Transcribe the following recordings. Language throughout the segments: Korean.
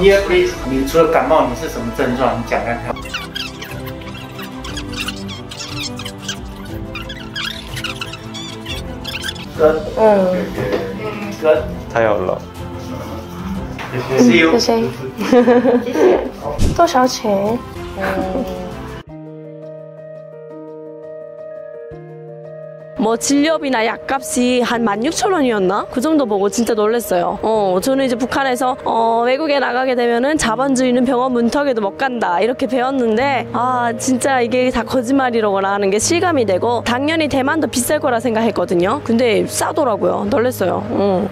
Please，你除了感冒，你是什么症状？你讲看看。Good. 嗯，Good. 太好了，See you. 谢谢。多少钱？ 뭐 진료비나 약값이 한 16,000원이었나? 그 정도 보고 진짜 놀랐어요. 어, 저는 이제 북한에서 어, 외국에 나가게 되면은 자본주의는 병원 문턱에도 못 간다 이렇게 배웠는데 아 진짜 이게 다 거짓말이라거나 하는 게 실감이 되고 당연히 대만도 비쌀 거라 생각했거든요. 근데 싸더라고요. 놀랐어요. 어.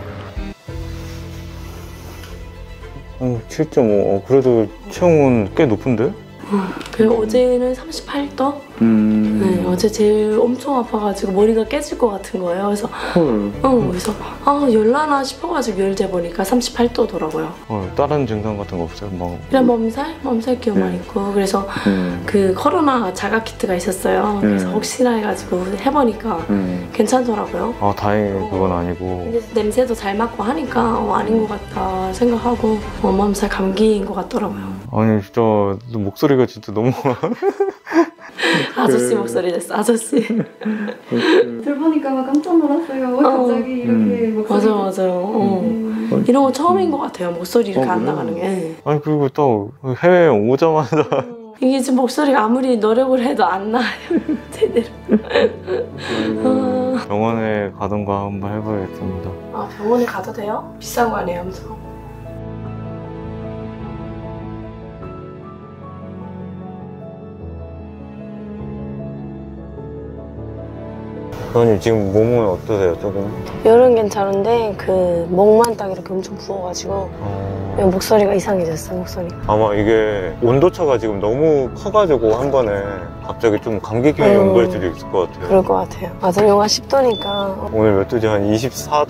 어, 7.5. 어, 그래도 체온은 꽤 높은데? 그 어제는 38도? 음. 네, 어제 제일 엄청 아파가지고 머리가 깨질 것 같은 거예요. 그래서 헐. 어, 그래서 아 열나나 싶어가지고 열 재보니까 38도더라고요. 어, 다른 증상 같은 거 없어요? 막. 그냥 몸살? 몸살 기운만 네. 있고 그래서 음. 그 코로나 자가 키트가 있었어요. 그래서 음. 혹시나 해가지고 해보니까 음. 괜찮더라고요. 아, 다행히 그건 아니고. 냄새도 잘 맡고 하니까 어, 아닌 것 같다 생각하고 어, 몸살 감기인 것 같더라고요. 아니, 진짜 목소리가 진짜 너무. 아저씨 목소리 됐어, 아저씨. 들어보니까 막 깜짝 놀랐어요. 왜 갑자기 이렇게 목소리 맞아요, 맞아요. 어. 음. 이런 거 처음인 것 같아요. 목소리 이렇게 어, 안 그래요? 나가는 게. 아니, 그리고 또 해외 오자마자. 이게 지금 목소리가 아무리 노력을 해도 안 나요. 제대로. 아, 병원에 가던가 한번 해봐야겠습니다. 아, 병원에 가도 돼요? 비싼 거 아니에요, 엄청? 선생님, 지금 몸은 어떠세요, 조금? 열은 괜찮은데 그 목만 딱 이렇게 엄청 부어가지고 어... 목소리가 이상해졌어 목소리가. 아마 이게 온도차가 지금 너무 커가지고 한 번에 갑자기 좀 감기 기운이 음. 온걸 수도 있을 것 같아요. 그럴 것 같아요. 맞아 영하 10도니까. 오늘 몇 도지? 한 24도,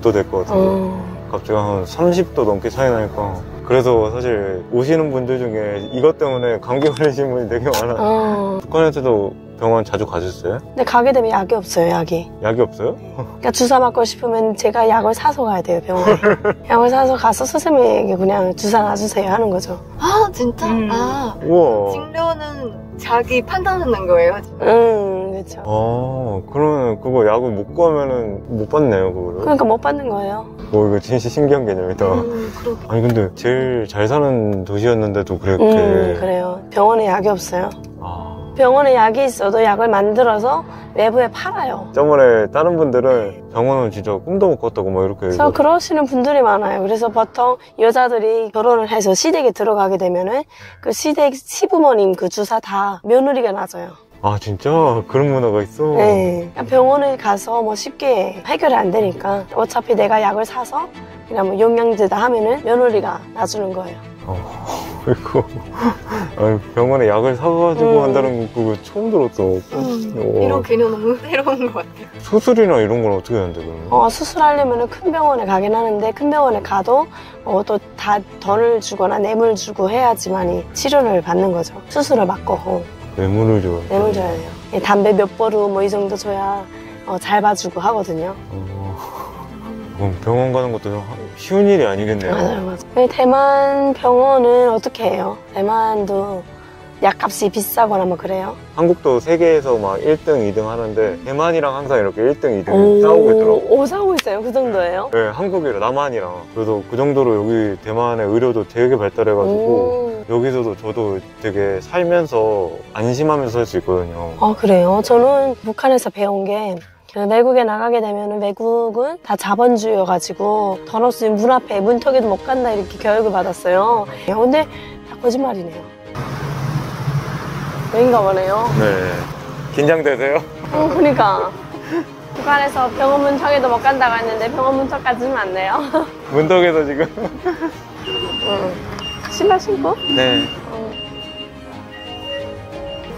5도 될 것 같은데. 어, 갑자기 한 30도 넘게 차이 나니까. 그래서 사실 오시는 분들 중에 이것 때문에 감기 걸리신 분이 되게 많아요. 어. 북한에서도 병원 자주 가셨어요? 근데 가게 되면 약이 없어요 약이. 약이 없어요? 그러니까 주사 맞고 싶으면 제가 약을 사서 가야 돼요 병원에. 약을 사서 가서 선생님에게 그냥 주사 놔주세요 하는 거죠. 아 진짜? 음. 아 우와. 진료는 자기 판단하는 거예요? 음 그렇죠. 아, 그러면 그거 약을 못 구하면은 못 받네요, 그거를. 그러니까 못 받는 거예요. 뭐 이거 진짜 신기한 개념이다. 음 아니 근데 제일 잘 사는 도시였는데도 그렇게 음 그래요. 병원에 약이 없어요. 아 병원에 약이 있어도 약을 만들어서 외부에 팔아요. 저번에 다른 분들은 병원은 진짜 꿈도 못 꿨다고 막 이렇게 그래서 그러시는 분들이 많아요. 그래서 보통 여자들이 결혼을 해서 시댁에 들어가게 되면은 그 시댁 시부모님 그 주사 다 며느리가 놔줘요. 아 진짜 그런 문화가 있어 네. 그냥 병원에 가서 뭐 쉽게 해결이 안 되니까 어차피 내가 약을 사서 그냥 뭐 영양제다 하면은 며느리가 놔주는 거예요. 그리고 병원에 약을 사가지고 음. 한다는 거 그거 처음 들었어 어, 이런 개념 너무 새로운 것 같아요. 수술이나 이런 건 어떻게 하는데 그러면? 어, 수술하려면 큰 병원에 가긴 하는데 큰 병원에 가도 어, 또다 돈을 주거나 뇌물 주고 해야지만이 치료를 받는 거죠. 수술을 받고 어, 뇌물을 줘요 뇌물 줘야 돼요. 예, 담배 몇 보루 뭐 이 정도 줘야 어, 잘 봐주고 하거든요. 어, 그럼 병원 가는 것도 쉬운 일이 아니겠네요 맞아요, 맞아요. 대만 병원은 어떻게 해요? 대만도 약값이 비싸거나 뭐 그래요? 한국도 세계에서 막 1등, 2등 하는데 대만이랑 항상 이렇게 1등, 2등 싸우고 있더라고 오, 싸우고 있어요. 그 정도예요? 네, 한국이랑 남한이랑 그래서 그 정도로 여기 대만의 의료도 되게 발달해가지고 오. 여기서도 저도 되게 살면서 안심하면서 살수 있거든요. 아, 그래요? 저는 북한에서 배운 게, 그 외국에 나가게 되면 외국은 다 자본주의여가지고 돈 없으면 문 앞에 문턱에도 못 간다 이렇게 교육을 받았어요. 근데 다 거짓말이네요. 왜인가 보네요. 네. 긴장되세요? 어, 그러니까. 북한에서 병원 문턱에도 못 간다고 했는데 병원 문턱까지는 않네요. 문덕에서 지금. 응. 신발 신고? 네.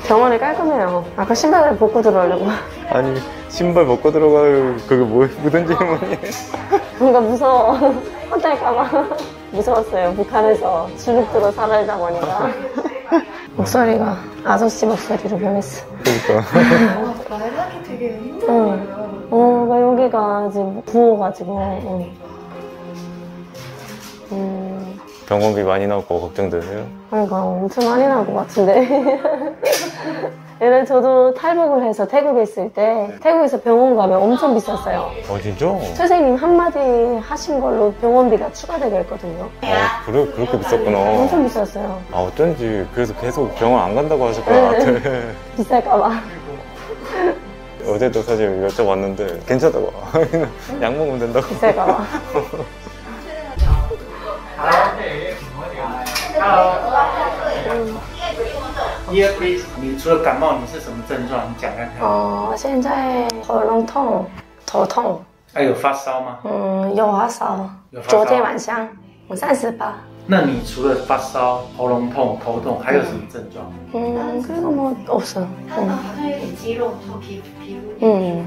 병원이 깔끔해요. 아까 신발을 벗고 들어오려고. 아니, 신발 벗고 들어갈, 그게 뭐, 무슨 질문이에요? 뭔가 무서워. 혼날까봐. 무서웠어요. 북한에서 주눅들어 살아다 보니까. 목소리가 아저씨 목소리로 변했어. 그러니까. 아, 말하기 되게 힘든 응. 어, 나 여기가 지금 부어가지고. 응. 음, 병원비 많이 나올까 걱정되세요? 그러니까 엄청 많이 나올 것 같은데. 예전에 저도 탈북을 해서 태국에 있을 때 태국에서 병원 가면 엄청 비쌌어요. 어 진짜? 선생님 한마디 하신 걸로 병원비가 추가되고 했거든요. 아 그래 그렇게 비쌌구나. 엄청 비쌌어요. 아 어쩐지 그래서 계속 병원 안 간다고 하실 것 같아. 비쌀까봐. 어제도 사실 여쭤봤는데 괜찮다고. 약 먹으면 된다고. 비쌀까봐. 你除了感冒你是什么症状？你讲看看。哦现在喉咙痛头痛。还有发烧吗？嗯有发烧有发烧？昨天晚上我三十八。那你除了发烧喉咙痛头痛还有什么症状？嗯这个吗哦是嗯好像有点肌肉脱皮皮肤嗯。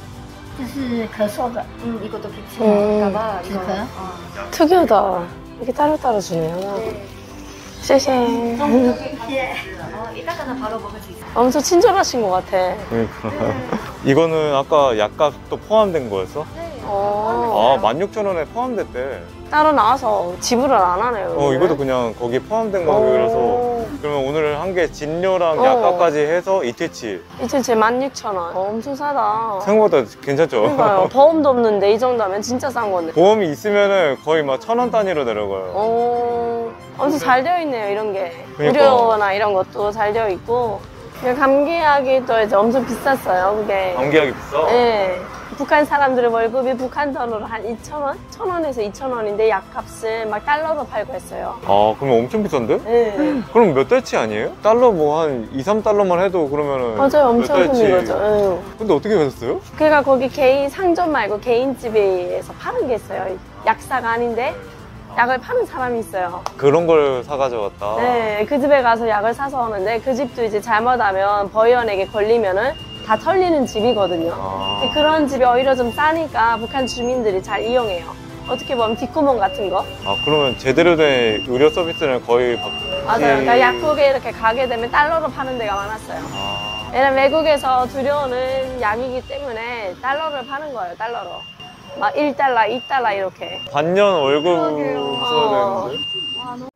就是咳嗽的，嗯，一个都可以吃 음. 搞不好一个。 그래요? 嗯。 특이하다. 이렇게 따로따로 주네요. 谢谢. 哦，이따가는 바로 먹을 수 있어요. 엄청 친절하신 것 같아. 그러니까. 이거는 아까 약값도 포함된 거였어? 어. 아, 16,000원에 포함됐대. 따로 나와서 지불을 안 하네요. 어, 이것도 그냥 거기 포함된 가격이라서. 오. 그러면 오늘 한게 진료랑 어. 약값까지 해서 이틀치. 제 16,000원. 어, 엄청 싸다. 생각보다 괜찮죠? 그러니까요. 보험도 없는데 이 정도면 진짜 싼 건데. 보험이 있으면은 거의 막 천 원 단위로 내려가요. 어, 엄청 잘 되어 있네요, 이런 게. 그러니까. 의료나 이런 것도 잘 되어 있고. 근데 감기약이 또 이제 엄청 비쌌어요, 그게. 감기약이 비싸? 예. 북한 사람들의 월급이 북한 돈으로 한 2,000원? 1,000원에서 2,000원인데 약값은 막 달러로 팔고 했어요. 아, 그러면 엄청 비싼데? 예. 그럼 몇 달치 아니에요? 달러 뭐 한 2, 3달러만 해도 그러면은 맞아요, 엄청 달치. 큰인 거죠. 예. 근데 어떻게 하셨어요? 그러니까 거기 개인 상점 말고 개인 집에서 파는 게 있어요. 약사가 아닌데 약을 파는 사람이 있어요. 그런 걸 사가져왔다. 네, 그 집에 가서 약을 사서 오는데 그 집도 이제 잘못하면 버이원에게 걸리면은 다 털리는 집이거든요. 아. 그런 집이 오히려 좀 싸니까 북한 주민들이 잘 이용해요. 어떻게 보면 뒷구멍 같은 거. 아, 그러면 제대로 된 의료 서비스는 거의 받... 맞아요. 그러니까 약국에 이렇게 가게 되면 달러로 파는 데가 많았어요. 아, 왜냐면 외국에서 들여오는 약이기 때문에 달러를 파는 거예요, 달러로. 막 1달러, 2달러 이렇게. 반년 월급 어. 써야 되는데? 와 너무